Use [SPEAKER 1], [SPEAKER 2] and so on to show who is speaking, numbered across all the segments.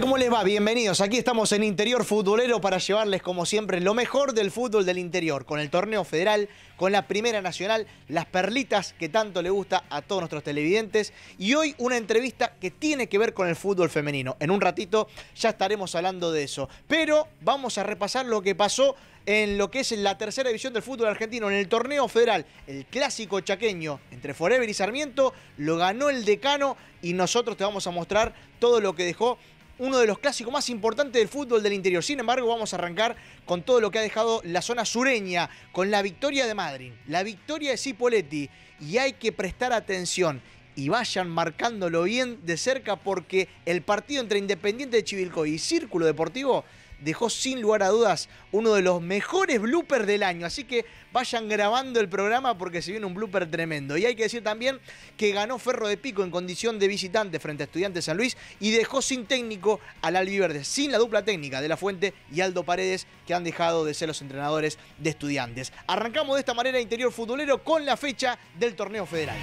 [SPEAKER 1] ¿Cómo les va? Bienvenidos. Aquí estamos en Interior Futbolero para llevarles, como siempre, lo mejor del fútbol del interior, con el torneo federal, con la Primera Nacional, las perlitas que tanto le gusta a todos nuestros televidentes. Y hoy una entrevista que tiene que ver con el fútbol femenino. En un ratito ya estaremos hablando de eso. Pero vamos a repasar lo que pasó en lo que es la tercera división del fútbol argentino, en el torneo federal, el clásico chaqueño entre Forever y Sarmiento, lo ganó el decano y nosotros te vamos a mostrar todo lo que dejó uno de los clásicos más importantes del fútbol del interior. Sin embargo, vamos a arrancar con todo lo que ha dejado la zona sureña, con la victoria de Madrid, la victoria de Cipoletti. Y hay que prestar atención y vayan marcándolo bien de cerca porque el partido entre Independiente de Chivilcoy y Círculo Deportivo dejó sin lugar a dudas uno de los mejores bloopers del año. Así que vayan grabando el programa porque se viene un blooper tremendo. Y hay que decir también que ganó Ferro de Pico en condición de visitante frente a Estudiantes San Luis y dejó sin técnico al Albiverde, sin la dupla técnica de La Fuente y Aldo Paredes, que han dejado de ser los entrenadores de Estudiantes. Arrancamos de esta manera interior futbolero con la fecha del torneo federal.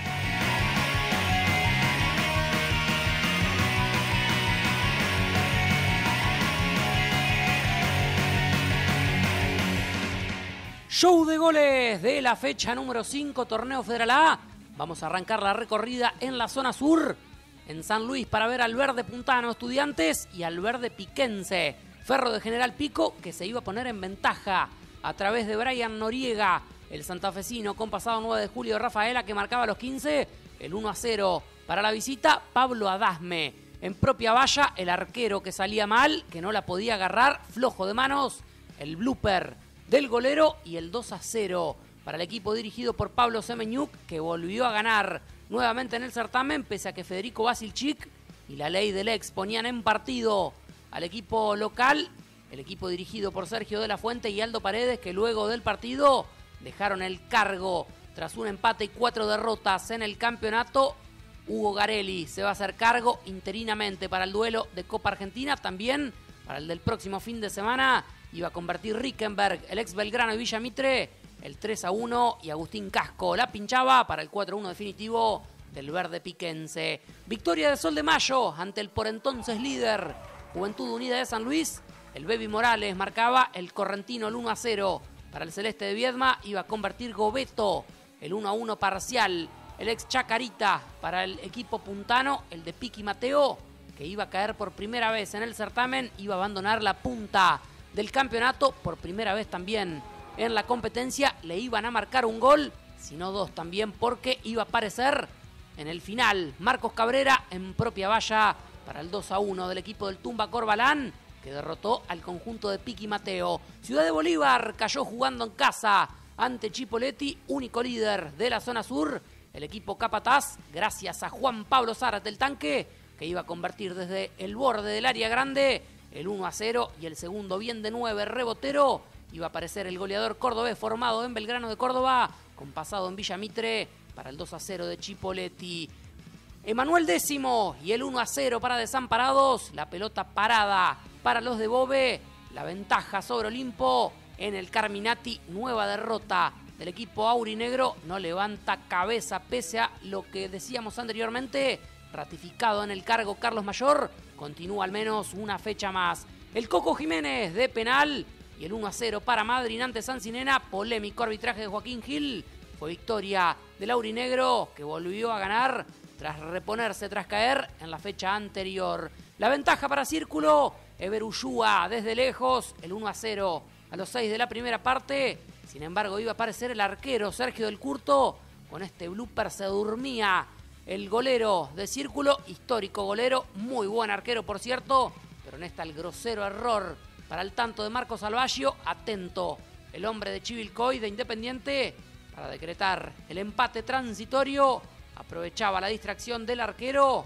[SPEAKER 2] Show de goles de la fecha número 5, Torneo Federal A. Vamos a arrancar la recorrida en la zona sur, en San Luis, para ver al verde puntano Estudiantes y al verde piquense. Ferro de General Pico, que se iba a poner en ventaja a través de Brian Noriega, el santafesino, con pasado 9 de julio Rafaela, que marcaba los 15, el 1 a 0. Para la visita, Pablo Adasme. En propia valla, el arquero que salía mal, que no la podía agarrar, flojo de manos, el blooper del golero y el 2 a 0 para el equipo dirigido por Pablo Semeñuk, que volvió a ganar nuevamente en el certamen, pese a que Federico Basilchik y la ley del ex ponían en partido al equipo local, el equipo dirigido por Sergio de la Fuente y Aldo Paredes, que luego del partido dejaron el cargo tras un empate y cuatro derrotas en el campeonato. Hugo Garelli se va a hacer cargo interinamente para el duelo de Copa Argentina, también para el del próximo fin de semana iba a convertir Rickenberg, el ex Belgrano y Villamitre, el 3 a 1 y Agustín Casco la pinchaba para el 4 a 1 definitivo del verde piquense. Victoria de Sol de Mayo ante el por entonces líder Juventud Unida de San Luis. El Baby Morales marcaba el correntino el 1 a 0 para el celeste de Viedma. Iba a convertir Gobeto el 1 a 1 parcial el ex Chacarita para el equipo puntano, el de Piqui Mateo, que iba a caer por primera vez en el certamen, iba a abandonar la punta del campeonato por primera vez también en la competencia, le iban a marcar un gol, sino dos también, porque iba a aparecer en el final Marcos Cabrera en propia valla para el 2 a 1 del equipo del Tumba Corbalán, que derrotó al conjunto de Piqui Mateo. Ciudad de Bolívar cayó jugando en casa ante Chipoletti, único líder de la zona sur. El equipo Capataz, gracias a Juan Pablo Zárate del tanque, que iba a convertir desde el borde del área grande el 1 a 0 y el segundo bien de 9 rebotero. Iba a aparecer el goleador cordobés formado en Belgrano de Córdoba, con pasado en Villa Mitre para el 2 a 0 de Chipoletti. Emanuel décimo y el 1 a 0 para Desamparados. La pelota parada para los de Bobe. La ventaja sobre Olimpo en el Carminati. Nueva derrota del equipo aurinegro. No levanta cabeza pese a lo que decíamos anteriormente. Ratificado en el cargo Carlos Mayor. Continúa al menos una fecha más. El Coco Jiménez de penal. Y el 1 a 0 para Madrid ante. Polémico arbitraje de Joaquín Gil. Fue victoria del aurinegro que volvió a ganar tras reponerse tras caer en la fecha anterior. La ventaja para Círculo, Everushua desde lejos, el 1 a 0 a los 6 de la primera parte. Sin embargo, iba a aparecer el arquero Sergio del Curto. Con este blooper se durmía el golero de Círculo, histórico golero, muy buen arquero por cierto, pero en esta el grosero error para el tanto de Marcos Salvaggio, atento el hombre de Chivilcoy de Independiente para decretar el empate transitorio Aprovechaba la distracción del arquero.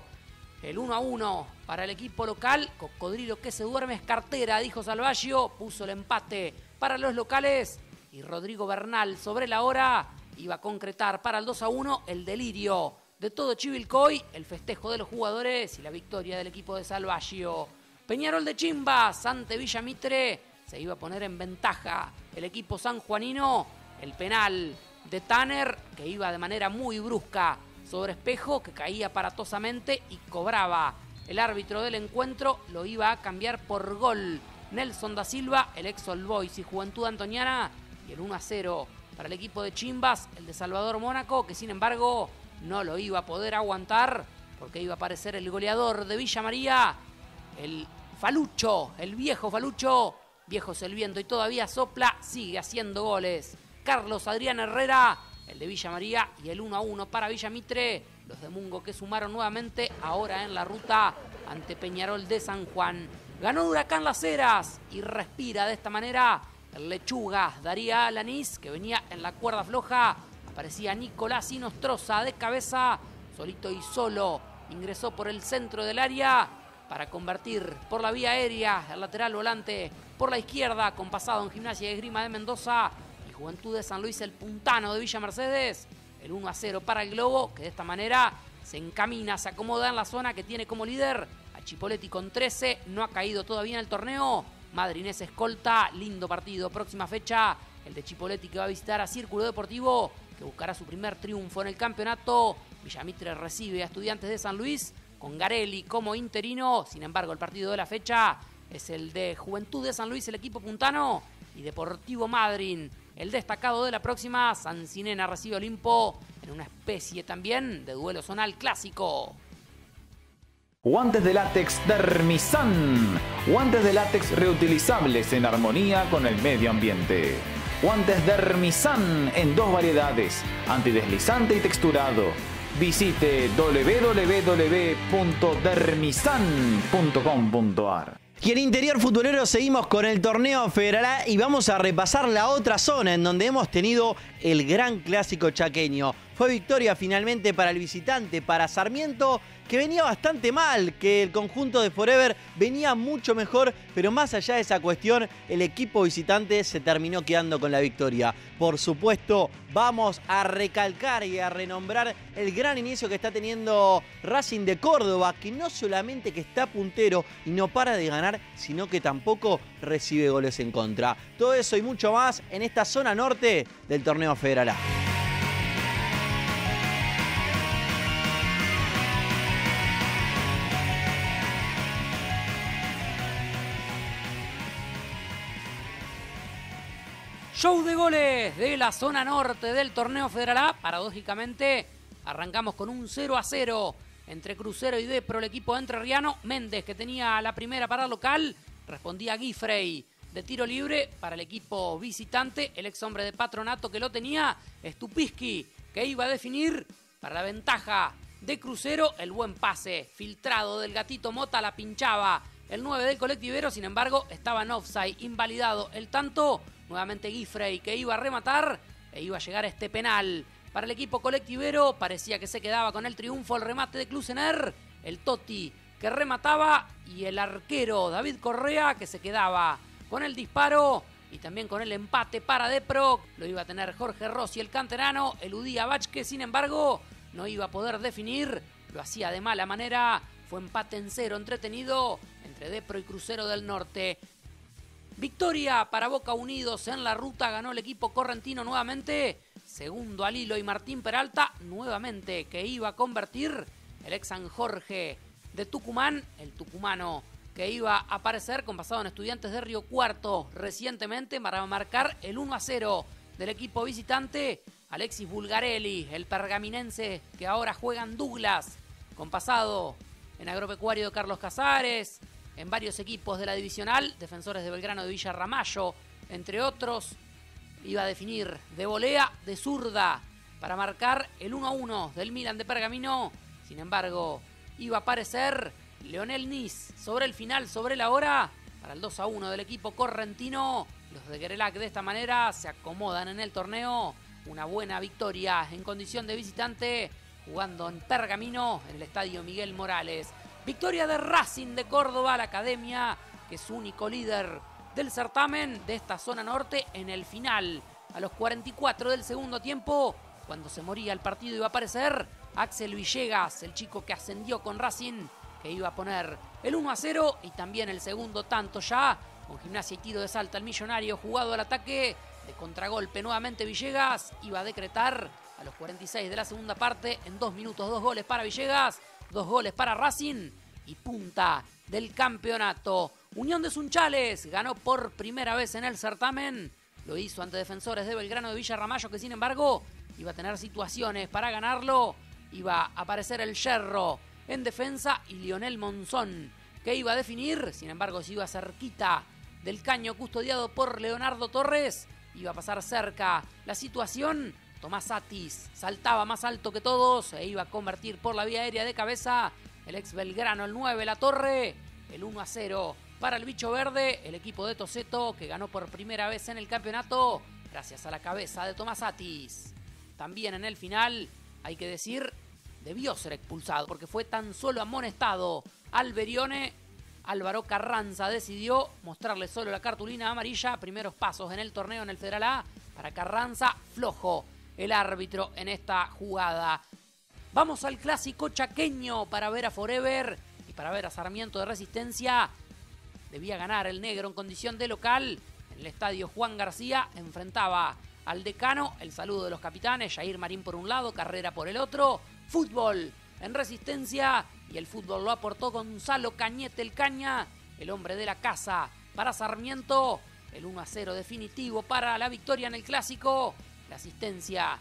[SPEAKER 2] El 1 a 1 para el equipo local. Cocodrilo que se duerme es cartera, dijo Salvaggio. Puso el empate para los locales. Y Rodrigo Bernal sobre la hora iba a concretar para el 2 a 1 el delirio de todo Chivilcoy, el festejo de los jugadores y la victoria del equipo de Salvaggio. Peñarol de Chimbas ante Villamitre se iba a poner en ventaja el equipo sanjuanino. El penal de Tanner que iba de manera muy brusca sobre espejo que caía aparatosamente y cobraba. El árbitro del encuentro lo iba a cambiar por gol. Nelson da Silva, el ex All Boys y Juventud Antoniana, y el 1 a 0 para el equipo de Chimbas, el de Salvador Mónaco, que sin embargo no lo iba a poder aguantar porque iba a aparecer el goleador de Villa María, el Falucho, el viejo Falucho, viejo es el viento y todavía sopla, sigue haciendo goles. Carlos Adrián Herrera el de Villa María y el 1 a 1 para Villa Mitre. Los de Mungo que sumaron nuevamente ahora en la ruta ante Peñarol de San Juan. Ganó Huracán Las Heras y respira de esta manera el Lechuga Daría Alanis que venía en la cuerda floja. Aparecía Nicolás Inostroza de cabeza, solito y solo. Ingresó por el centro del área para convertir por la vía aérea el lateral volante por la izquierda con pasado en Gimnasia de Grima de Mendoza Juventud de San Luis el puntano de Villa Mercedes. El 1 a 0 para el Globo, que de esta manera se encamina, se acomoda en la zona que tiene como líder a Chipoletti con 13. No ha caído todavía en el torneo. Madrinés escolta, lindo partido. Próxima fecha, el de Chipoletti que va a visitar a Círculo Deportivo, que buscará su primer triunfo en el campeonato. Villamitre recibe a Estudiantes de San Luis con Garelli como interino. Sin embargo, el partido de la fecha es el de Juventud de San Luis, el equipo puntano, y Deportivo Madryn el destacado de la próxima, Sancinena recibe Olimpo en una especie también de duelo zonal clásico.
[SPEAKER 3] Guantes de látex Dermisan. Guantes de látex reutilizables en armonía con el medio ambiente. Guantes Dermisan en dos variedades, antideslizante y texturado. Visite www.dermisan.com.ar.
[SPEAKER 1] Y en interior futbolero seguimos con el torneo federal y vamos a repasar la otra zona en donde hemos tenido el gran clásico chaqueño. Fue victoria finalmente para el visitante, para Sarmiento, que venía bastante mal, que el conjunto de Forever venía mucho mejor, pero más allá de esa cuestión, el equipo visitante se terminó quedando con la victoria. Por supuesto, vamos a recalcar y a renombrar el gran inicio que está teniendo Racing de Córdoba, que no solamente que está puntero y no para de ganar, sino que tampoco recibe goles en contra. Todo eso y mucho más en esta zona norte del torneo federal.
[SPEAKER 2] Show de goles de la zona norte del torneo Federal A. Paradójicamente, Arrancamos con un 0 a 0 entre Crucero y Depro, el equipo entrerriano. Méndez, que tenía la primera parada local, respondía Guifrey de tiro libre para el equipo visitante. El ex hombre de patronato que lo tenía, Stupiski, que iba a definir para la ventaja de Crucero. El buen pase filtrado del gatito Mota la pinchaba. El 9 del colectivero, sin embargo, estaba en offside, invalidado el tanto. Nuevamente Guifrey que iba a rematar e iba a llegar a este penal. Para el equipo colectivero parecía que se quedaba con el triunfo el remate de Klusener, el Toti que remataba y el arquero David Correa que se quedaba con el disparo y también con el empate para Depro. Lo iba a tener Jorge Rossi, el canterano, eludía Bach que sin embargo no iba a poder definir, lo hacía de mala manera. Fue empate en cero entretenido entre Depro y Crucero del Norte. Victoria para Boca Unidos en la ruta, ganó el equipo correntino nuevamente. Segundo Alilo y Martín Peralta nuevamente que iba a convertir el ex San Jorge de Tucumán, el tucumano que iba a aparecer con pasado en Estudiantes de Río Cuarto recientemente para marcar el 1 a 0 del equipo visitante. Alexis Bulgarelli, el pergaminense que ahora juega en Douglas, con pasado en Agropecuario de Carlos Casares, en varios equipos de la divisional, defensores de Belgrano de Villa Ramallo, entre otros. Iba a definir de volea, de zurda, para marcar el 1 a 1 del Milan de Pergamino. Sin embargo, iba a aparecer Leonel Nis sobre el final, sobre la hora, para el 2 a 1 del equipo correntino. Los de Gerelac de esta manera se acomodan en el torneo. Una buena victoria en condición de visitante, jugando en Pergamino, en el estadio Miguel Morales. Victoria de Racing de Córdoba, la academia que es único líder del certamen de esta zona norte en el final. A los 44 del segundo tiempo, cuando se moría el partido iba a aparecer Axel Villegas, el chico que ascendió con Racing, que iba a poner el 1 a 0 y también el segundo tanto ya, con gimnasia y tiro de salta el millonario jugado al ataque, de contragolpe nuevamente Villegas, iba a decretar a los 46 de la segunda parte, en dos minutos dos goles para Villegas, dos goles para Racing y punta del campeonato. Unión de Sunchales ganó por primera vez en el certamen. Lo hizo ante defensores de Belgrano de Villa Ramallo, que sin embargo iba a tener situaciones para ganarlo. Iba a aparecer el Yerro en defensa y Lionel Monzón, que iba a definir. Sin embargo, se iba cerquita del caño custodiado por Leonardo Torres. Iba a pasar cerca la situación. Tomás Atis saltaba más alto que todos e iba a convertir por la vía aérea de cabeza el ex Belgrano, el 9, la torre, el 1 a 0 para el bicho verde, el equipo de Toseto que ganó por primera vez en el campeonato gracias a la cabeza de Tomás Atis. También en el final, hay que decir, debió ser expulsado porque fue tan solo amonestado Alberione. Álvaro Carranza decidió mostrarle solo la cartulina amarilla, primeros pasos en el torneo en el Federal A para Carranza, flojo el árbitro en esta jugada. Vamos al clásico chaqueño para ver a Forever y para ver a Sarmiento de Resistencia. Debía ganar el negro en condición de local. En el estadio Juan García enfrentaba al decano, el saludo de los capitanes, Jair Marín por un lado, Carrera por el otro. Fútbol en Resistencia y el fútbol lo aportó Gonzalo Cañete el Caña, el hombre de la casa para Sarmiento. El 1 a 0 definitivo para la victoria en el clásico. La asistencia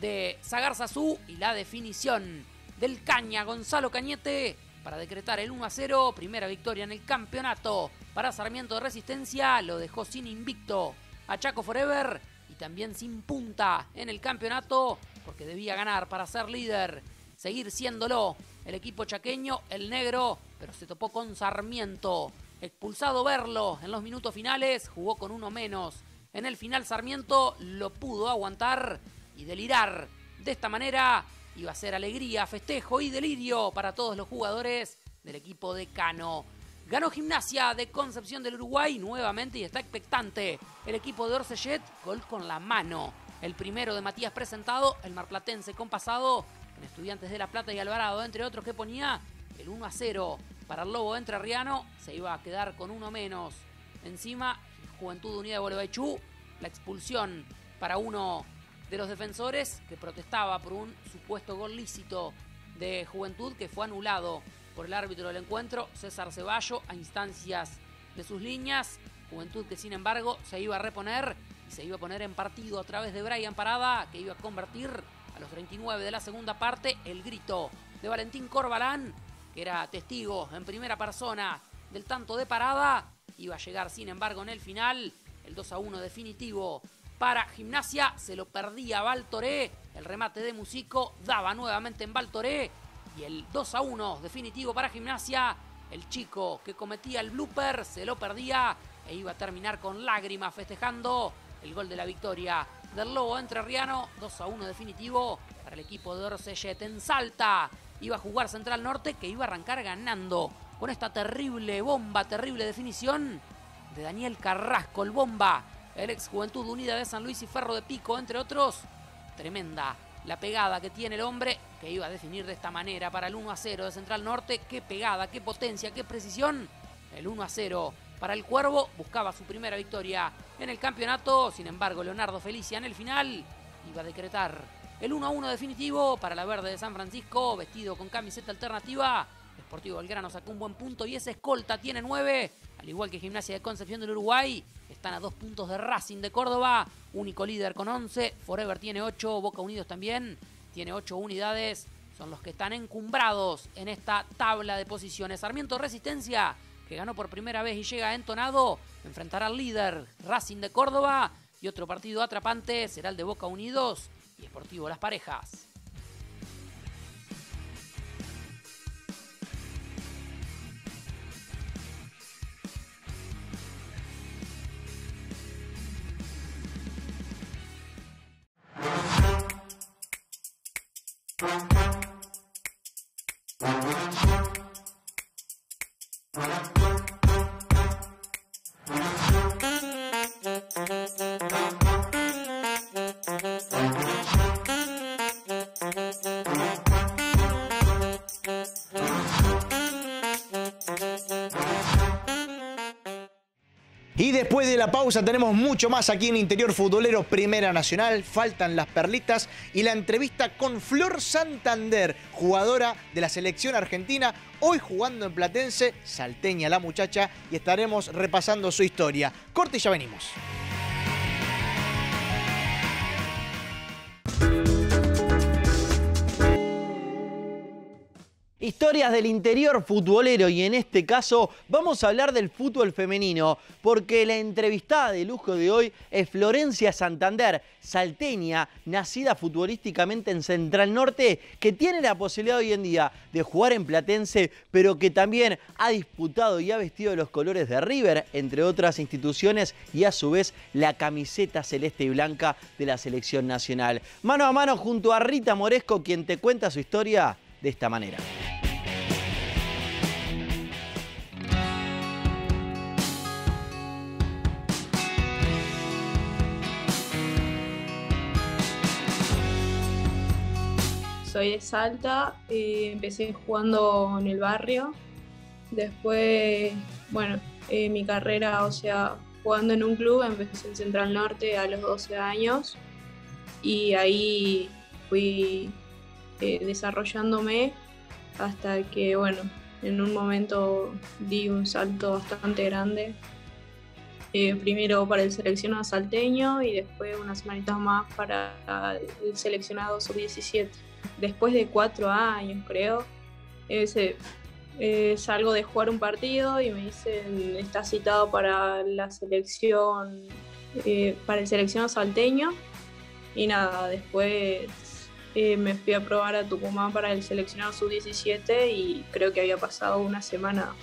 [SPEAKER 2] de Sagarzazú y la definición del Caña Gonzalo Cañete para decretar el 1 a 0, primera victoria en el campeonato para Sarmiento de Resistencia, lo dejó sin invicto a Chaco Forever y también sin punta en el campeonato porque debía ganar para ser líder, seguir siéndolo el equipo chaqueño, el negro, pero se topó con Sarmiento, expulsado Verlo en los minutos finales, jugó con uno menos. En el final Sarmiento lo pudo aguantar y delirar. De esta manera iba a ser alegría, festejo y delirio para todos los jugadores del equipo de Cano. Ganó Gimnasia de Concepción del Uruguay nuevamente y está expectante. El equipo de Orsellet, gol con la mano. El primero de Matías presentado, el marplatense con pasado en Estudiantes de La Plata y Alvarado, entre otros que ponía el 1 a 0 para el Lobo Entrerriano. Se iba a quedar con uno menos. Encima, Juventud Unida de Gualeguaychú, la expulsión para uno de los defensores que protestaba por un supuesto gol lícito de Juventud que fue anulado por el árbitro del encuentro, César Ceballo, a instancias de sus líneas. Juventud que sin embargo se iba a reponer y se iba a poner en partido a través de Brian Parada, que iba a convertir A los 39 de la segunda parte, el grito de Valentín Corbalán, que era testigo en primera persona del tanto de parada, iba a llegar sin embargo en el final el 2 a 1 definitivo para Gimnasia, se lo perdía Valtoré, el remate de Musico daba nuevamente en Valtoré y el 2 a 1 definitivo para Gimnasia, el chico que cometía el blooper se lo perdía e iba a terminar con lágrimas festejando el gol de la victoria del Lobo Entrerriano, 2 a 1 definitivo para el equipo de Orsellet en Salta. Iba a jugar Central Norte que iba a arrancar ganando con esta terrible bomba, terrible definición de Daniel Carrasco, el bomba, el ex Juventud Unida de San Luis y Ferro de Pico, entre otros. Tremenda la pegada que tiene el hombre, que iba a definir de esta manera para el 1 a 0 de Central Norte. Qué pegada, qué potencia, qué precisión. El 1 a 0 para el Cuervo, buscaba su primera victoria en el campeonato. Sin embargo, Leonardo Felicia en el final iba a decretar el 1 a 1 definitivo para la verde de San Francisco, vestido con camiseta alternativa. Sportivo Belgrano sacó un buen punto y ese escolta tiene 9, al igual que Gimnasia de Concepción del Uruguay. Están a dos puntos de Racing de Córdoba, único líder con 11. Forever tiene 8, Boca Unidos también tiene 8 unidades. Son los que están encumbrados en esta tabla de posiciones. Sarmiento Resistencia, que ganó por primera vez y llega entonado, enfrentará al líder Racing de Córdoba. Y otro partido atrapante será el de Boca Unidos y Sportivo Las Parejas.
[SPEAKER 1] La pausa tenemos mucho más aquí en Interior Futbolero Primera Nacional. Faltan las perlitas y la entrevista con Flor Santander, jugadora de la selección argentina, hoy jugando en Platense, salteña la muchacha, y estaremos repasando su historia. Corte y ya venimos. Historias del interior futbolero y en este caso vamos a hablar del fútbol femenino porque la entrevistada de lujo de hoy es Florencia Santander, salteña, nacida futbolísticamente en Central Norte, que tiene la posibilidad hoy en día de jugar en Platense, pero que también ha disputado y ha vestido los colores de River, entre otras instituciones, y a su vez la camiseta celeste y blanca de la selección nacional. Mano a mano junto a Rita Moresco, quien te cuenta su historia de esta manera.
[SPEAKER 4] soy de Salta, empecé jugando en el barrio, después, bueno, eh, mi carrera, o sea, jugando en un club, empecé en Central Norte a los 12 años y ahí fui eh, desarrollándome hasta que, bueno, en un momento di un salto bastante grande. primero para el seleccionado salteño y después unas semanitas más para el seleccionado sub-17 después de cuatro años, creo, ese, eh, salgo de jugar un partido y me dicen, está citado para la selección, eh, para el seleccionado salteño. Y nada, después eh, me fui a probar a Tucumán para el seleccionado sub-17 y creo que había pasado una semana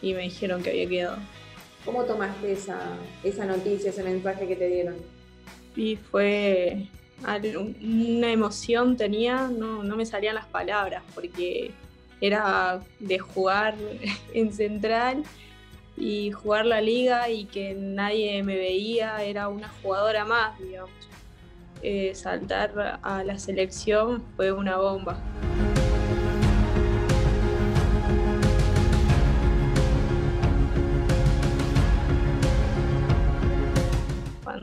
[SPEAKER 4] y me dijeron que había quedado.
[SPEAKER 5] ¿Cómo tomaste esa, esa noticia, ese mensaje que te dieron?
[SPEAKER 4] Y fue una emoción tenía, no, no me salían las palabras, porque era de jugar en central y jugar la liga y que nadie me veía, era una jugadora más, digamos. Eh, saltar a la selección fue una bomba.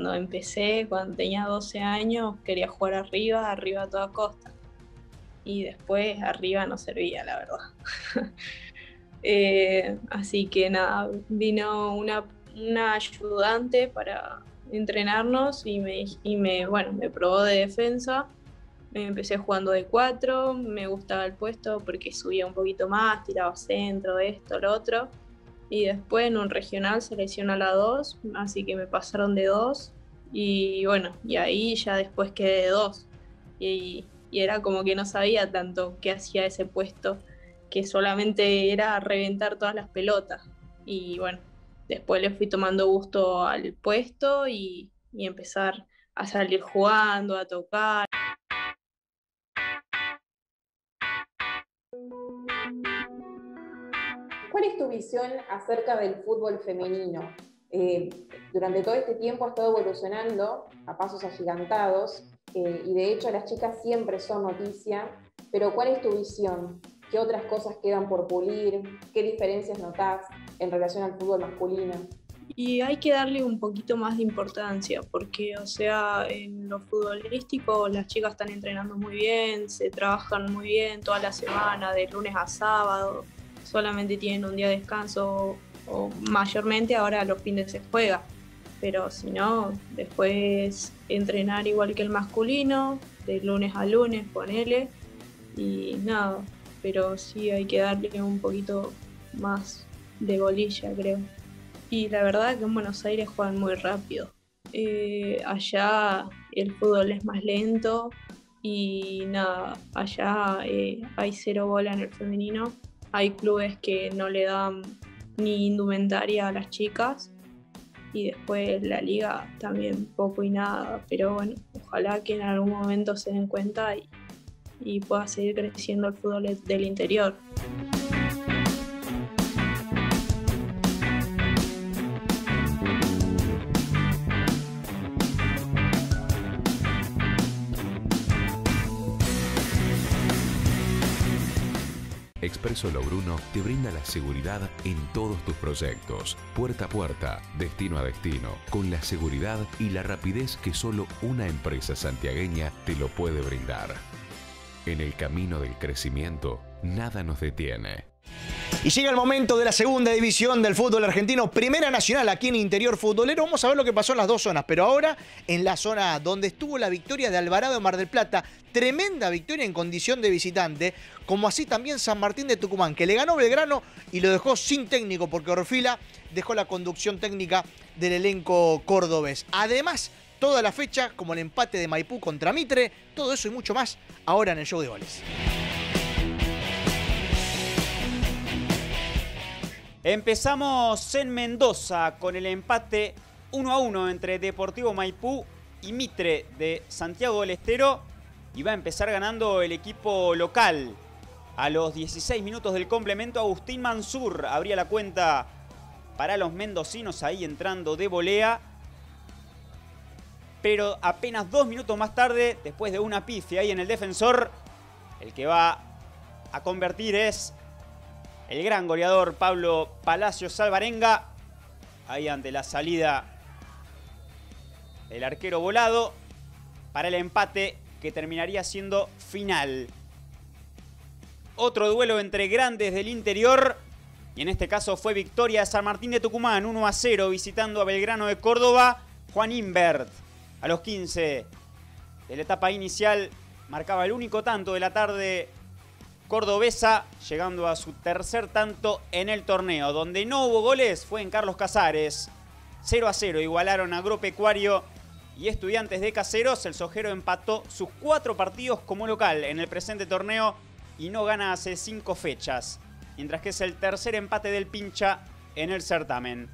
[SPEAKER 4] cuando empecé, cuando tenía 12 años, quería jugar arriba, arriba a toda costa. Y después arriba no servía, la verdad. Eh, así que nada, vino una, ayudante para entrenarnos y me, y me, bueno, me probó de defensa empecé jugando de cuatro, me gustaba el puesto porque subía un poquito más, tiraba centro, esto, lo otro. Y después en un regional seleccioné a la dos, así que me pasaron de dos. Y bueno, y ahí ya después quedé de dos. Y, y era como que no sabía tanto qué hacía ese puesto, que solamente era reventar todas las pelotas. Y bueno, después le fui tomando gusto al puesto y, empezar a salir jugando, a tocar.
[SPEAKER 5] ¿Cuál es tu visión acerca del fútbol femenino? Eh, durante todo este tiempo ha estado evolucionando a pasos agigantados eh, y de hecho las chicas siempre son noticia, pero ¿cuál es tu visión? ¿Qué otras cosas quedan por pulir? ¿Qué diferencias notas en relación al fútbol masculino?
[SPEAKER 4] Y hay que darle un poquito más de importancia, porque, o sea, en lo futbolístico las chicas están entrenando muy bien, se trabajan muy bien toda la semana, de lunes a sábado, solamente tienen un día de descanso o mayormente ahora los fines se juega. Pero si no, después entrenar igual que el masculino, de lunes a lunes, ponele, y nada. Pero sí hay que darle un poquito más de bolilla, creo. Y la verdad que en Buenos Aires juegan muy rápido. Eh, allá el fútbol es más lento y nada, allá eh, hay cero bola en el femenino hay clubes que no le dan ni indumentaria a las chicas y después la liga también poco y nada, pero bueno, ojalá que en algún momento se den cuenta y, y pueda seguir creciendo el fútbol del interior.
[SPEAKER 6] Expreso Logruno te brinda la seguridad en todos tus proyectos, puerta a puerta, destino a destino, con la seguridad y la rapidez que solo una empresa santiagueña te lo puede brindar. En el camino del crecimiento, nada nos detiene.
[SPEAKER 1] Y llega el momento de la segunda división del fútbol argentino, Primera Nacional aquí en Interior Futbolero. Vamos a ver lo que pasó en las dos zonas, pero ahora en la zona donde estuvo la victoria de Alvarado de Mar del Plata. Tremenda victoria en condición de visitante, como así también San Martín de Tucumán, que le ganó Belgrano y lo dejó sin técnico, porque Orfila dejó la conducción técnica del elenco cordobés. Además, toda la fecha, como el empate de Maipú contra Mitre, todo eso y mucho más, ahora en el show de goles.
[SPEAKER 7] Empezamos en Mendoza con el empate 1 a 1 entre Deportivo Maipú y Mitre de Santiago del Estero. Y va a empezar ganando el equipo local. A los 16 minutos del complemento, Agustín Mansur abría la cuenta para los mendocinos ahí entrando de volea. Pero apenas dos minutos más tarde, después de una pifia ahí en el defensor, el que va a convertir es el gran goleador Pablo Palacios Salvarenga. Ahí ante la salida el arquero volado para el empate que terminaría siendo final. Otro duelo entre grandes del interior. Y en este caso fue victoria de San Martín de Tucumán, 1 a 0, visitando a Belgrano de Córdoba. Juan Imbert, a los 15 de la etapa inicial, marcaba el único tanto de la tarde cordobesa, llegando a su tercer tanto en el torneo. Donde no hubo goles fue en Carlos Casares. 0 a 0 igualaron a Agropecuario y Estudiantes de Caseros. El Sojero empató sus cuatro partidos como local en el presente torneo y no gana hace cinco fechas. Mientras que es el tercer empate del pincha en el certamen.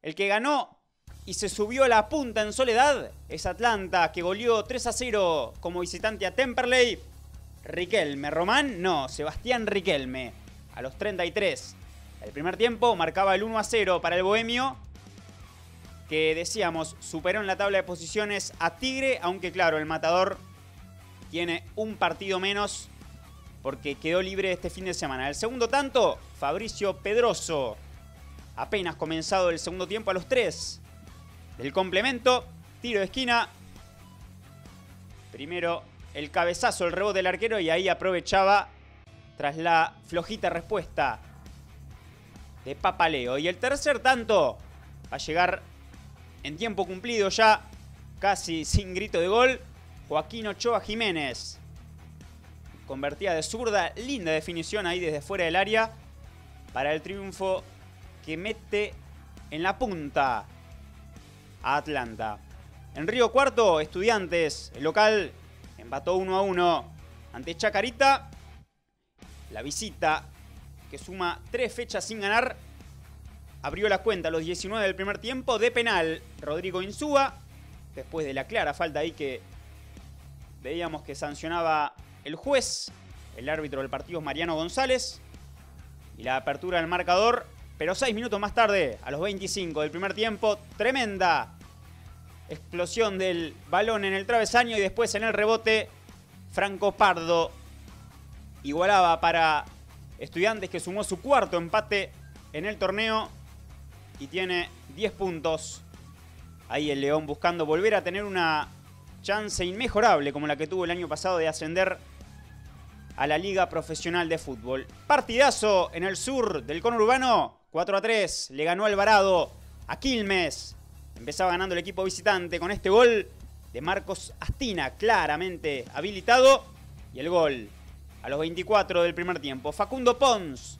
[SPEAKER 7] El que ganó y se subió a la punta en soledad es Atlanta, que goleó 3 a 0 como visitante a Temperley Riquelme. Román, no, Sebastián Riquelme. A los 33. El primer tiempo marcaba el 1 a 0 para el Bohemio. Que decíamos, superó en la tabla de posiciones a Tigre. Aunque claro, el matador tiene un partido menos. Porque quedó libre este fin de semana. El segundo tanto, Fabricio Pedroso. Apenas comenzado el segundo tiempo a los 3. Del complemento, tiro de esquina. Primero el cabezazo, el rebote del arquero y ahí aprovechaba tras la flojita respuesta de Papaleo. Y el tercer tanto va a llegar en tiempo cumplido ya, casi sin grito de gol, Joaquín Ochoa Jiménez. Convertía de zurda, linda definición ahí desde fuera del área para el triunfo que mete en la punta a Atlanta. En Río Cuarto, Estudiantes, el local, empató 1 a 1 ante Chacarita. La visita, que suma tres fechas sin ganar, abrió la cuenta a los 19 del primer tiempo de penal. Rodrigo Insúa, después de la clara falta ahí que veíamos que sancionaba el juez, el árbitro del partido Mariano González. Y la apertura del marcador, pero seis minutos más tarde, a los 25 del primer tiempo, tremenda explosión del balón en el travesaño y después en el rebote, Franco Pardo igualaba para Estudiantes que sumó su cuarto empate en el torneo y tiene 10 puntos. Ahí el León buscando volver a tener una chance inmejorable como la que tuvo el año pasado de ascender a la Liga Profesional de Fútbol. Partidazo en el sur del conurbano. 4 a 3. Le ganó Alvarado a Quilmes. Empezaba ganando el equipo visitante con este gol de Marcos Astina, claramente habilitado. Y el gol a los 24 del primer tiempo. Facundo Pons.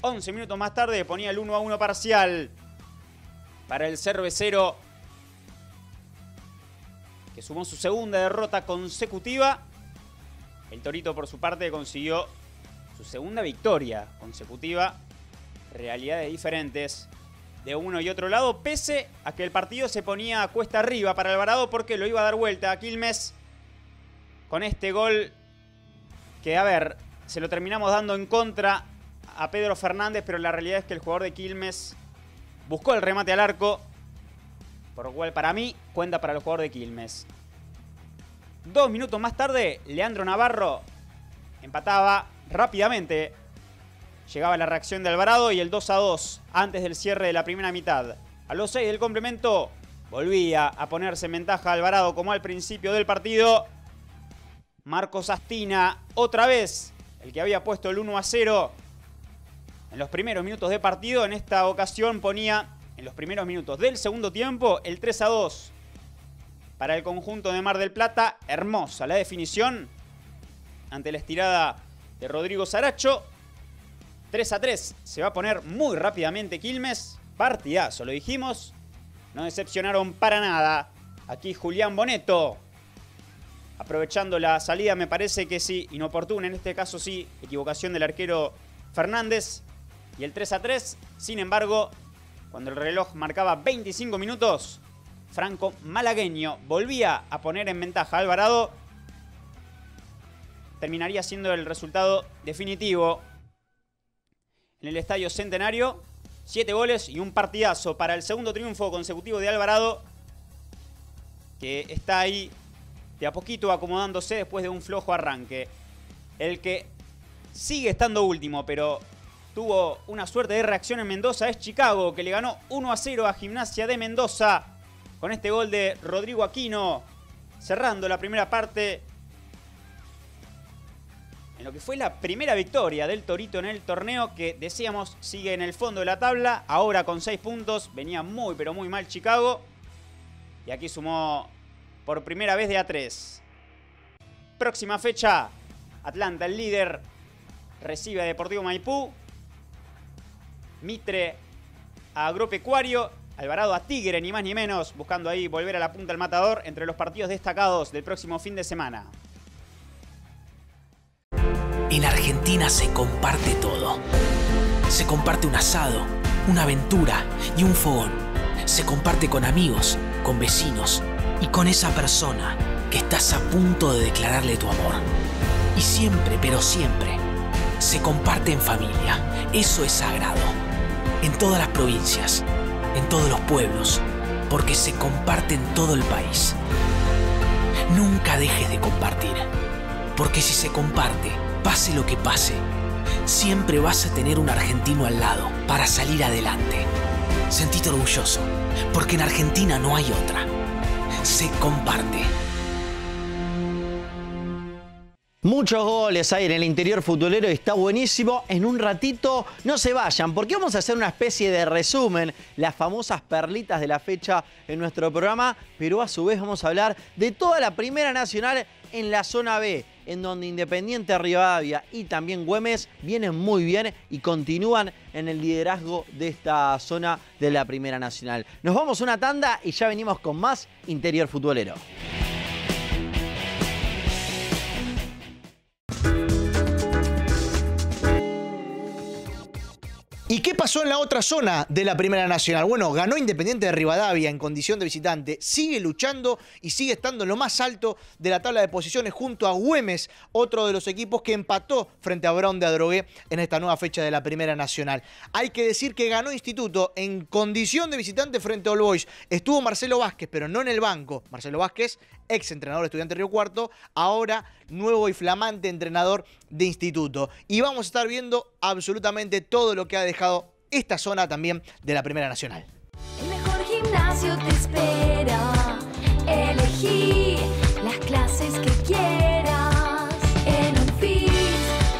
[SPEAKER 7] 11 minutos más tarde ponía el 1 a 1 parcial para el cervecero que sumó su segunda derrota consecutiva. El Torito por su parte consiguió su segunda victoria consecutiva. Realidades diferentes de uno y otro lado, pese a que el partido se ponía a cuesta arriba para Alvarado porque lo iba a dar vuelta a Quilmes con este gol que, a ver, se lo terminamos dando en contra a Pedro Fernández, pero la realidad es que el jugador de Quilmes buscó el remate al arco, por lo cual para mí cuenta para el jugador de Quilmes. Dos minutos más tarde, Leandro Navarro empataba rápidamente Llegaba la reacción de Alvarado y el 2 a 2 antes del cierre de la primera mitad. A los 6 del complemento volvía a ponerse en ventaja Alvarado como al principio del partido. Marcos Astina otra vez, el que había puesto el 1 a 0 en los primeros minutos de partido. En esta ocasión ponía en los primeros minutos del segundo tiempo el 3 a 2 para el conjunto de Mar del Plata. Hermosa la definición ante la estirada de Rodrigo Saracho. 3 a 3. Se va a poner muy rápidamente Quilmes. Partidazo, lo dijimos. No decepcionaron para nada. Aquí Julián Boneto. Aprovechando la salida, me parece que sí, inoportuna. En este caso sí, equivocación del arquero Fernández. Y el 3 a 3. Sin embargo, cuando el reloj marcaba 25 minutos, Franco Malagueño volvía a poner en ventaja a Alvarado. Terminaría siendo el resultado definitivo en el Estadio Centenario. Siete goles y un partidazo para el segundo triunfo consecutivo de Alvarado, que está ahí de a poquito acomodándose después de un flojo arranque. El que sigue estando último, pero tuvo una suerte de reacción en Mendoza es Chicago, que le ganó 1 a 0 a Gimnasia de Mendoza con este gol de Rodrigo Aquino, cerrando la primera parte lo que fue la primera victoria del Torito en el torneo que decíamos sigue en el fondo de la tabla, ahora con 6 puntos, venía muy pero muy mal Chicago y aquí sumó por primera vez de A3. Próxima fecha, Atlanta el líder recibe a Deportivo Maipú, Mitre a Agropecuario, Alvarado a Tigre, ni más ni menos, buscando ahí volver a la punta del matador entre los partidos destacados del próximo fin de semana.
[SPEAKER 8] En Argentina se comparte todo. Se comparte un asado, una aventura y un fogón. Se comparte con amigos, con vecinos y con esa persona que estás a punto de declararle tu amor. Y siempre, pero siempre, se comparte en familia. Eso es sagrado. En todas las provincias, en todos los pueblos, porque se comparte en todo el país. Nunca dejes de compartir, porque si se comparte, pase lo que pase, siempre vas a tener un argentino al lado para salir adelante. Sentite orgulloso, porque en Argentina no hay otra. Se comparte.
[SPEAKER 1] Muchos goles ahí en el interior futbolero y está buenísimo. En un ratito no se vayan, porque vamos a hacer una especie de resumen, las famosas perlitas de la fecha en nuestro programa, pero a su vez vamos a hablar de toda la Primera Nacional en la zona B, en donde Independiente Rivadavia y también Güemes vienen muy bien y continúan en el liderazgo de esta zona de la Primera Nacional. Nos vamos a una tanda y ya venimos con más interior futbolero. ¿Y qué pasó en la otra zona de la Primera Nacional? Bueno, ganó Independiente de Rivadavia en condición de visitante, sigue luchando y sigue estando en lo más alto de la tabla de posiciones junto a Güemes, otro de los equipos que empató frente a Brown de Adrogué en esta nueva fecha de la Primera Nacional. Hay que decir que ganó Instituto en condición de visitante frente a All Boys. Estuvo Marcelo Vázquez, pero no en el banco. Marcelo Vázquez, ex entrenador Estudiante Río Cuarto, ahora nuevo y flamante entrenador de Instituto. Y vamos a estar viendo absolutamente todo lo que ha dejado esta zona también de la Primera Nacional.
[SPEAKER 9] El mejor gimnasio te espera. Elegí las clases que quieras. En Unfit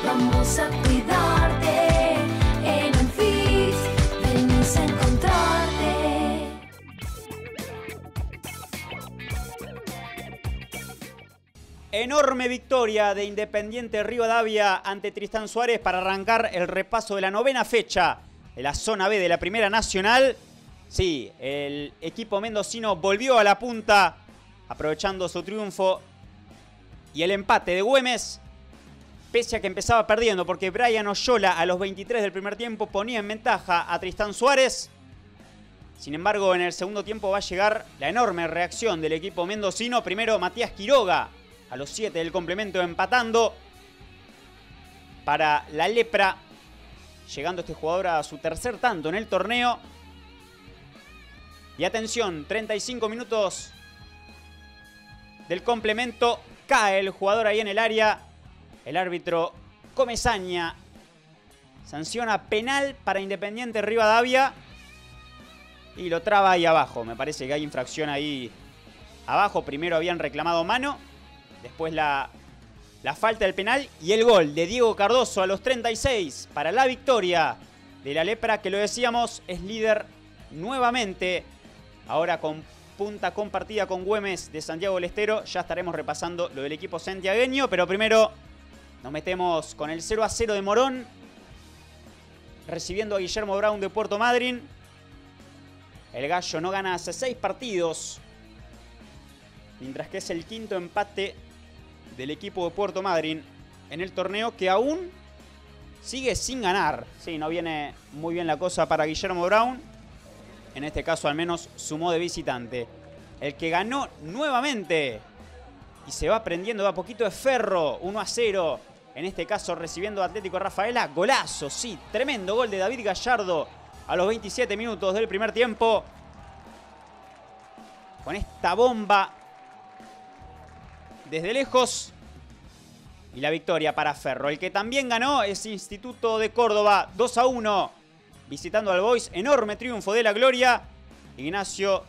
[SPEAKER 9] vamos a
[SPEAKER 7] Enorme victoria de Independiente Rivadavia ante Tristán Suárez para arrancar el repaso de la novena fecha de la zona B de la Primera Nacional. Sí, el equipo mendocino volvió a la punta aprovechando su triunfo y el empate de Güemes, pese a que empezaba perdiendo porque Brian Oyola a los 23 del primer tiempo ponía en ventaja a Tristán Suárez. Sin embargo, en el segundo tiempo va a llegar la enorme reacción del equipo mendocino. Primero Matías Quiroga a los 7 del complemento empatando para la lepra. Llegando este jugador a su tercer tanto en el torneo. Y atención, 35 minutos del complemento. Cae el jugador ahí en el área. El árbitro Comezaña sanciona penal para Independiente Rivadavia. Y lo traba ahí abajo. Me parece que hay infracción ahí abajo. Primero habían reclamado mano. Después la, falta del penal y el gol de Diego Cardoso a los 36 para la victoria de la Lepra, que lo decíamos, es líder nuevamente. Ahora con punta compartida con Güemes de Santiago del Estero. Ya estaremos repasando lo del equipo santiagueño, pero primero nos metemos con el 0 a 0 de Morón. Recibiendo a Guillermo Brown de Puerto Madryn. El gallo no gana hace seis partidos. Mientras que es el quinto empate del equipo de Puerto Madryn en el torneo que aún sigue sin ganar. Sí, no viene muy bien la cosa para Guillermo Brown. En este caso al menos sumó de visitante. El que ganó nuevamente y se va prendiendo de a poquito es Ferro, 1 a 0. En este caso recibiendo Atlético Rafaela. Golazo, sí, tremendo gol de David Gallardo a los 27 minutos del primer tiempo. Con esta bomba desde lejos. Y la victoria para Ferro. El que también ganó es Instituto de Córdoba 2 a 1. Visitando al Boys. Enorme triunfo de la Gloria. Ignacio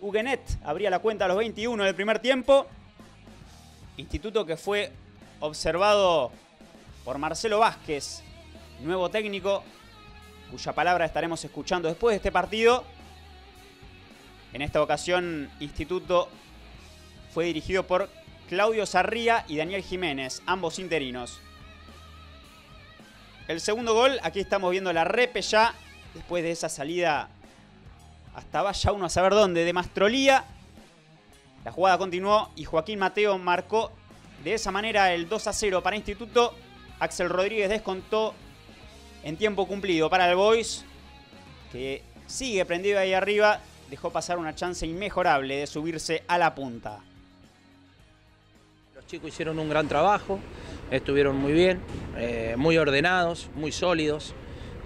[SPEAKER 7] Huguenet abría la cuenta a los 21 del primer tiempo. Instituto que fue observado por Marcelo Vázquez, nuevo técnico, cuya palabra estaremos escuchando después de este partido. En esta ocasión, Instituto fue dirigido por Claudio Sarría y Daniel Jiménez, ambos interinos. El segundo gol, aquí estamos viendo la repe ya, después de esa salida hasta vaya uno a saber dónde, de Mastrolía. La jugada continuó y Joaquín Mateo marcó de esa manera el 2 a 0 para Instituto. Axel Rodríguez descontó en tiempo cumplido para el Boys, que sigue prendido ahí arriba. Dejó pasar una chance inmejorable de subirse a la punta.
[SPEAKER 10] Chicos hicieron un gran trabajo, estuvieron muy bien, eh, muy ordenados, muy sólidos,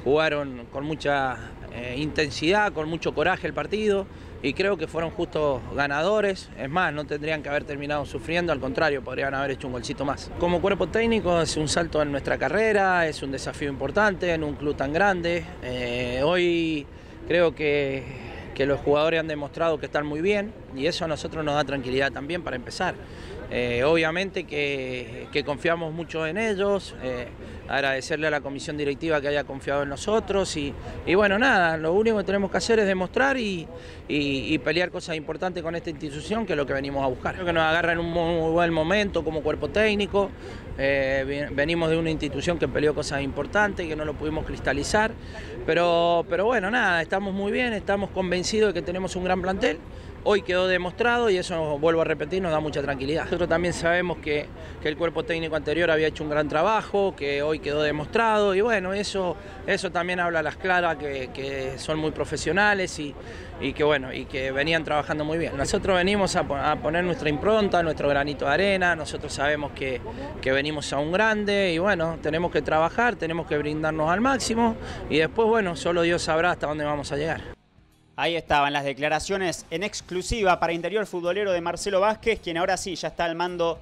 [SPEAKER 10] jugaron con mucha eh, intensidad, con mucho coraje el partido y creo que fueron justos ganadores. Es más, no tendrían que haber terminado sufriendo, al contrario, podrían haber hecho un golcito más. Como cuerpo técnico es un salto en nuestra carrera, es un desafío importante en un club tan grande. Eh, hoy creo que que los jugadores han demostrado que están muy bien y eso a nosotros nos da tranquilidad también para empezar. Eh, obviamente que, confiamos mucho en ellos, eh, agradecerle a la comisión directiva que haya confiado en nosotros y, bueno, nada, lo único que tenemos que hacer es demostrar y, pelear cosas importantes con esta institución, que es lo que venimos a buscar. Creo que nos agarra en un muy, buen momento como cuerpo técnico, eh, venimos de una institución que peleó cosas importantes, que no lo pudimos cristalizar, pero, pero bueno, nada, estamos muy bien, estamos convencidos de que tenemos un gran plantel. Hoy quedó demostrado y eso, vuelvo a repetir, nos da mucha tranquilidad. Nosotros también sabemos que, que el cuerpo técnico anterior había hecho un gran trabajo, que hoy quedó demostrado y bueno, eso, eso también habla a las claras que, que son muy profesionales y, y que bueno, y que venían trabajando muy bien. Nosotros venimos a, a poner nuestra impronta, nuestro granito de arena, nosotros sabemos que, que venimos a un grande y bueno, tenemos que trabajar, tenemos que brindarnos al máximo y después bueno, solo Dios sabrá hasta dónde vamos a llegar.
[SPEAKER 7] Ahí estaban las declaraciones en exclusiva para Interior Futbolero de Marcelo Vázquez, quien ahora sí ya está al mando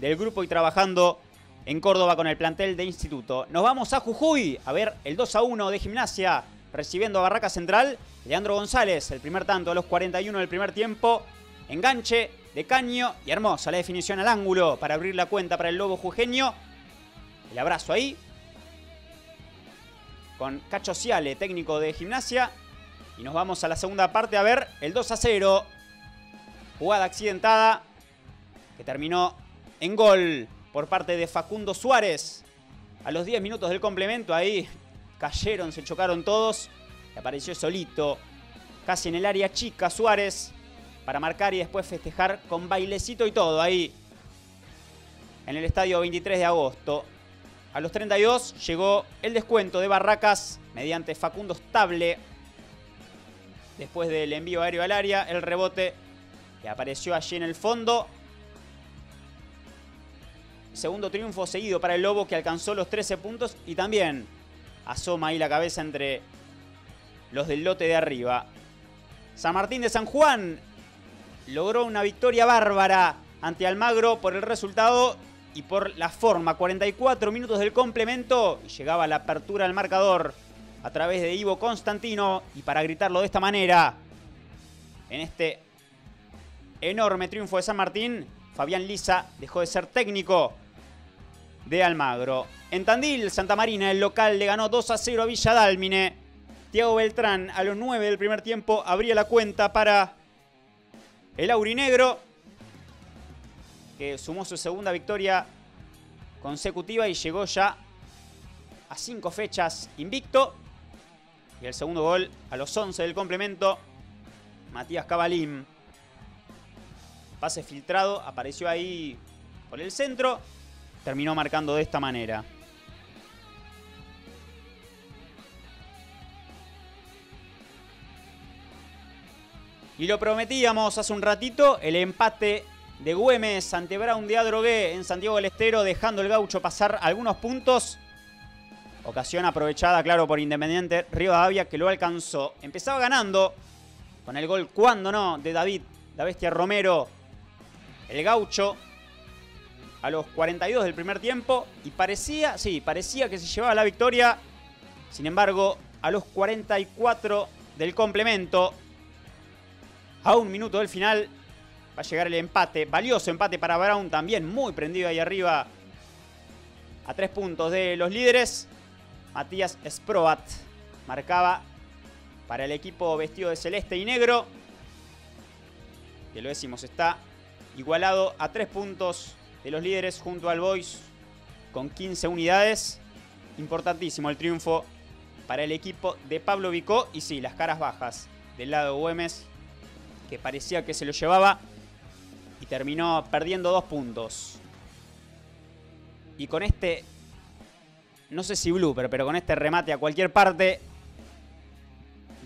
[SPEAKER 7] del grupo y trabajando en Córdoba con el plantel de Instituto. Nos vamos a Jujuy a ver el 2 a 1 de Gimnasia recibiendo a Barraca Central. Leandro González, el primer tanto a los 41 del primer tiempo. Enganche de Caño y hermosa la definición al ángulo para abrir la cuenta para el Lobo Jujeño. El abrazo ahí con Cacho Ciale, técnico de Gimnasia. Y nos vamos a la segunda parte a ver el 2 a 0. Jugada accidentada que terminó en gol por parte de Facundo Suárez. A los 10 minutos del complemento ahí cayeron, se chocaron todos. Y apareció solito, casi en el área chica Suárez, para marcar y después festejar con bailecito y todo ahí en el estadio 23 de agosto. A los 32 llegó el descuento de Barracas mediante Facundo Stable. Después del envío aéreo al área, el rebote que apareció allí en el fondo. Segundo triunfo seguido para el Lobo que alcanzó los 13 puntos y también asoma ahí la cabeza entre los del lote de arriba. San Martín de San Juan logró una victoria bárbara ante Almagro por el resultado y por la forma. 44 minutos del complemento y llegaba la apertura al marcador a través de Ivo Constantino y para gritarlo de esta manera en este enorme triunfo de San Martín, Fabián Lisa dejó de ser técnico de Almagro. En Tandil, Santa Marina, el local le ganó 2 a 0 a Villa Dálmine. Tiago Beltrán a los 9 del primer tiempo abría la cuenta para el aurinegro, que sumó su segunda victoria consecutiva y llegó ya a 5 fechas invicto. Y el segundo gol a los 11 del complemento, Matías Cabalín. Pase filtrado, apareció ahí por el centro, terminó marcando de esta manera. Y lo prometíamos hace un ratito, el empate de Güemes ante Brown de Adrogué en Santiago del Estero, dejando el gaucho pasar algunos puntos. Ocasión aprovechada, claro, por Independiente Rivadavia, que lo alcanzó. Empezaba ganando con el gol, cuando no, de David, la bestia Romero, el gaucho, a los 42 del primer tiempo. Y parecía, sí, parecía que se llevaba la victoria. Sin embargo, a los 44 del complemento, a un minuto del final, va a llegar el empate. Valioso empate para Brown, también muy prendido ahí arriba. A tres puntos de los líderes. Matías Sproat marcaba para el equipo vestido de celeste y negro. Que lo decimos, está igualado a tres puntos de los líderes junto al Boys con 15 unidades. Importantísimo el triunfo para el equipo de Pablo Vicó. Y sí, las caras bajas del lado de Güemes, que parecía que se lo llevaba y terminó perdiendo dos puntos. Y con este, no sé si blooper, pero con este remate a cualquier parte,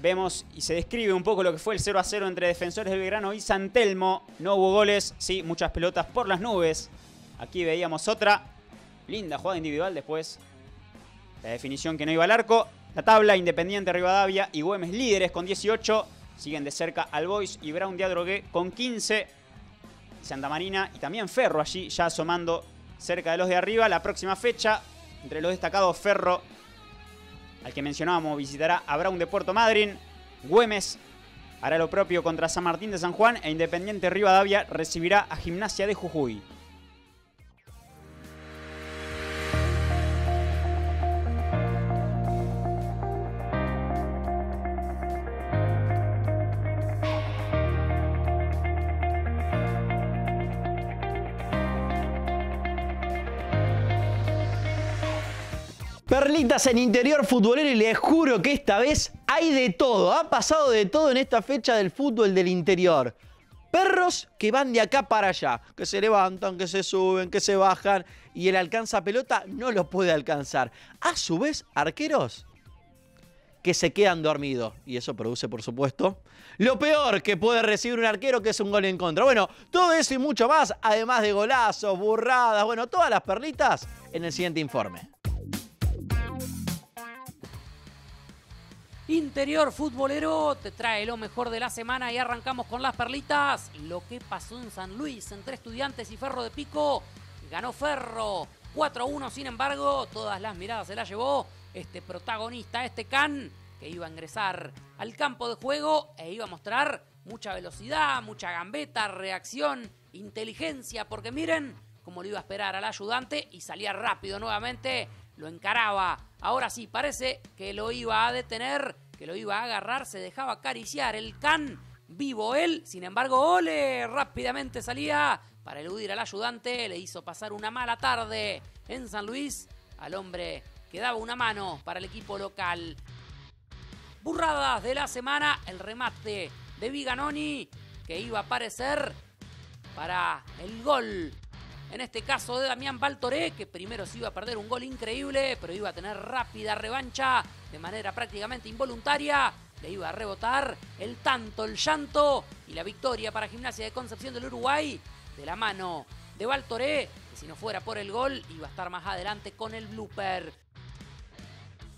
[SPEAKER 7] vemos y se describe un poco lo que fue el 0 a 0 entre Defensores de Belgrano y San Telmo. No hubo goles, sí, muchas pelotas por las nubes. Aquí veíamos otra linda jugada individual después. La definición que no iba al arco. La tabla, Independiente Rivadavia y Güemes líderes con 18. Siguen de cerca al Boys y Brown de Adrogué con 15. Santa Marina y también Ferro allí ya asomando cerca de los de arriba. La próxima fecha, entre los destacados Ferro, al que mencionábamos, visitará a Brown de Puerto Madryn. Güemes Hará lo propio contra San Martín de San Juan e Independiente Rivadavia recibirá a Gimnasia de Jujuy.
[SPEAKER 11] Perlitas en interior futbolero y les juro que esta vez hay de todo. Ha pasado de todo en esta fecha del fútbol del interior. Perros que van de acá para allá, que se levantan, que se suben, que se bajan y el alcanza pelota no lo puede alcanzar. A su vez, arqueros que se quedan dormidos. Y eso produce, por supuesto, lo peor que puede recibir un arquero, que es un gol en contra. Bueno, todo eso y mucho más, además de golazos, burradas, bueno, todas las perlitas en el siguiente informe.
[SPEAKER 2] Interior futbolero te trae lo mejor de la semana y arrancamos con las perlitas. Lo que pasó en San Luis entre estudiantes y Ferro de Pico. Ganó Ferro 4-1, sin embargo, todas las miradas se las llevó este protagonista, este Can, que iba a ingresar al campo de juego e iba a mostrar mucha velocidad, mucha gambeta, reacción, inteligencia, porque miren cómo lo iba a esperar al ayudante y salía rápido nuevamente, lo encaraba. Ahora sí, parece que lo iba a detener, que lo iba a agarrar, se dejaba acariciar el Can, vivo él, sin embargo, Ole rápidamente salía para eludir al ayudante, le hizo pasar una mala tarde en San Luis al hombre que daba una mano para el equipo local. Burradas de la semana, el remate de Viganoni que iba a aparecer para el gol. En este caso de Damián Baltoré, que primero se iba a perder un gol increíble, pero iba a tener rápida revancha de manera prácticamente involuntaria. Le iba a rebotar el tanto, el llanto y la victoria para Gimnasia de Concepción del Uruguay de la mano de Baltoré, que si no fuera por el gol iba a estar más adelante con el blooper.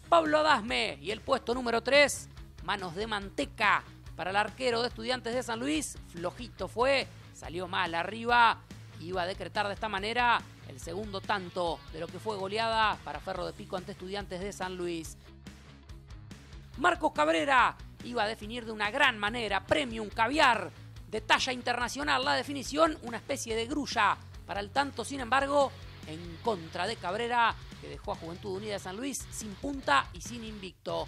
[SPEAKER 2] Pablo Adasme y el puesto número 3, manos de manteca para el arquero de Estudiantes de San Luis. Flojito fue, salió mal arriba. Iba a decretar de esta manera el segundo tanto de lo que fue goleada para Ferro de Pico ante Estudiantes de San Luis. Marcos Cabrera iba a definir de una gran manera, premium caviar de talla internacional la definición, una especie de grulla para el tanto, sin embargo, en contra de Cabrera, que dejó a Juventud Unida de San Luis sin punta y sin invicto.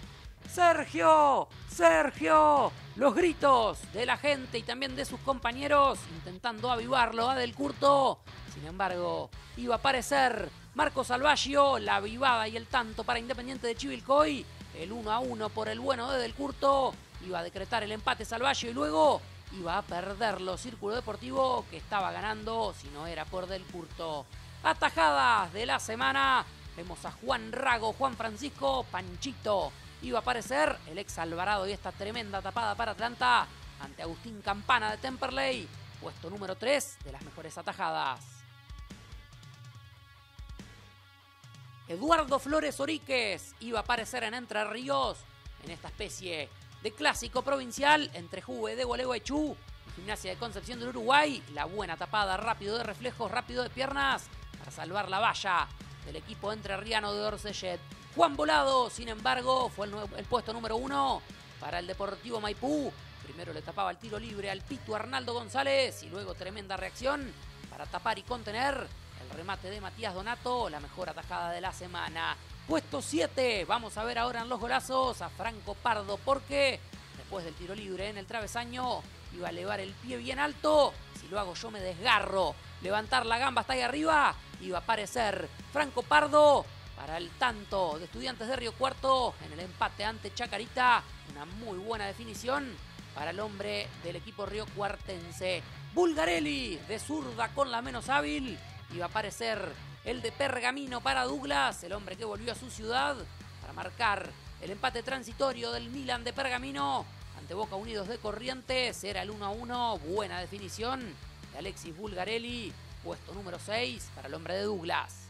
[SPEAKER 2] Sergio, Sergio, los gritos de la gente y también de sus compañeros intentando avivarlo a Del Curto. Sin embargo, iba a aparecer Marco Salvaggio, la avivada y el tanto para Independiente de Chivilcoy. El 1 a 1 por el bueno de Del Curto. Iba a decretar el empate Salvaggio y luego iba a perderlo Círculo Deportivo que estaba ganando si no era por Del Curto. Atajadas de la semana. Vemos a Juan Rago, Juan Francisco, Panchito. Iba a aparecer el ex Alvarado y esta tremenda tapada para Atlanta ante Agustín Campana de Temperley. Puesto número 3 de las mejores atajadas. Eduardo Flores Oriques iba a aparecer en Entre Ríos en esta especie de clásico provincial entre Juve de Gualeguaychú y Gimnasia de Concepción del Uruguay. La buena tapada, rápido de reflejos, rápido de piernas para salvar la valla del equipo entrerriano de Orsellet. Juan Volado, sin embargo, fue el, el, puesto número uno para el Deportivo Maipú. Primero le tapaba el tiro libre al Pitu Arnaldo González y luego tremenda reacción para tapar y contener el remate de Matías Donato, la mejor atajada de la semana. Puesto 7, vamos a ver ahora en los golazos a Franco Pardo porque después del tiro libre en el travesaño iba a elevar el pie bien alto. Si lo hago yo me desgarro. Levantar la gamba hasta ahí arriba. Iba a aparecer Franco Pardo para el tanto de Estudiantes de Río Cuarto en el empate ante Chacarita. Una muy buena definición para el hombre del equipo Río Cuartense. Bulgarelli de zurda con la menos hábil. Iba a aparecer el de Pergamino para Douglas, el hombre que volvió a su ciudad para marcar el empate transitorio del Milan de Pergamino ante Boca Unidos de Corrientes. Era el 1 a 1. Buena definición Alexis Bulgarelli. Puesto número 6 para el hombre de Douglas.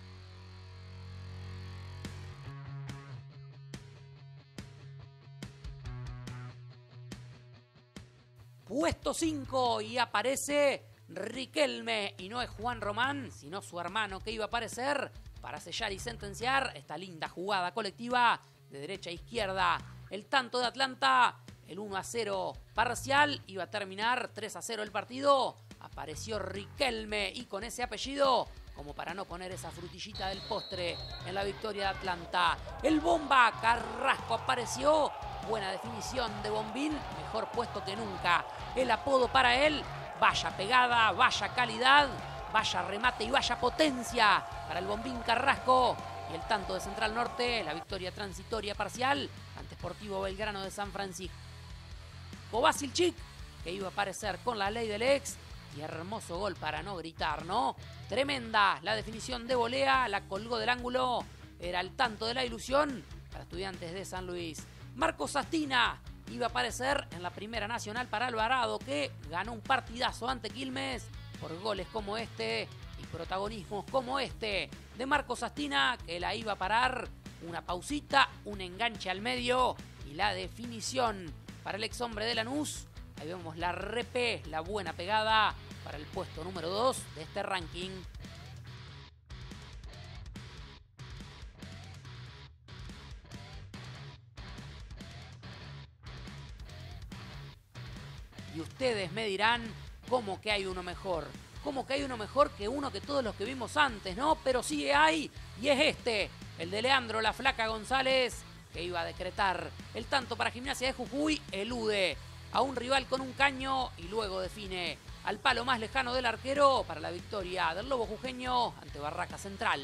[SPEAKER 2] Puesto 5 y aparece Riquelme. Y no es Juan Román, sino su hermano que iba a aparecer para sellar y sentenciar esta linda jugada colectiva de derecha a izquierda. El tanto de Atlanta el 1 a 0 parcial, iba a terminar 3 a 0 el partido. Apareció Riquelme y con ese apellido, como para no poner esa frutillita del postre en la victoria de Atlanta. El bomba Carrasco apareció. Buena definición de Bombín, mejor puesto que nunca. El apodo para él, vaya pegada, vaya calidad, vaya remate y vaya potencia para el Bombín Carrasco. Y el tanto de Central Norte, la victoria transitoria parcial ante Sportivo Belgrano de San Francisco. Chic, que iba a aparecer con la ley del ex. Y hermoso gol para no gritar, ¿no? Tremenda la definición de volea, la colgó del ángulo. Era el tanto de la ilusión para estudiantes de San Luis. Marcos Sastina iba a aparecer en la Primera Nacional para Alvarado, que ganó un partidazo ante Quilmes por goles como este y protagonismos como este de Marcos Sastina, que la iba a parar. Una pausita, un enganche al medio y la definición para el ex hombre de Lanús. Ahí vemos la repe, la buena pegada para el puesto número 2 de este ranking. Y ustedes me dirán, ¿cómo que hay uno mejor? ¿Cómo que hay uno mejor que uno que todos los que vimos antes, no? Pero sí hay, y es este, el de Leandro La Flaca González, que iba a decretar el tanto para Gimnasia de Jujuy, elude a un rival con un caño y luego define al palo más lejano del arquero para la victoria del Lobo Jujeño ante Barraca Central.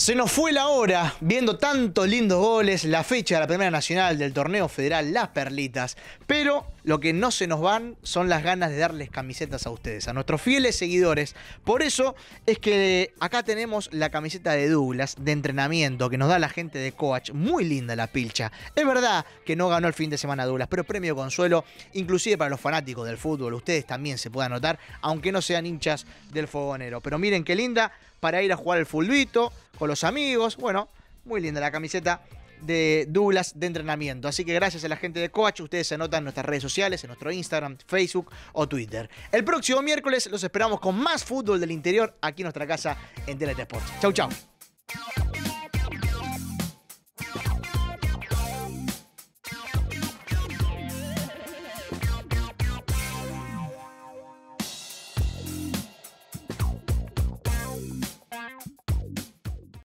[SPEAKER 1] Se nos fue la hora viendo tantos lindos goles, la fecha de la Primera Nacional del Torneo Federal, las perlitas. Pero lo que no se nos van son las ganas de darles camisetas a ustedes, a nuestros fieles seguidores. Por eso es que acá tenemos la camiseta de Douglas de entrenamiento que nos da la gente de Coach. Muy linda la pilcha. Es verdad que no ganó el fin de semana Douglas, pero premio consuelo, inclusive para los fanáticos del fútbol. Ustedes también se pueden anotar, aunque no sean hinchas del fogonero. Pero miren qué linda para ir a jugar el fulbito con los amigos. Bueno, muy linda la camiseta de Douglas de entrenamiento. Así que gracias a la gente de Coach, ustedes se anotan en nuestras redes sociales, en nuestro Instagram, Facebook o Twitter. El próximo miércoles los esperamos con más fútbol del interior aquí en nuestra casa en TLT Sports. Chau, chau.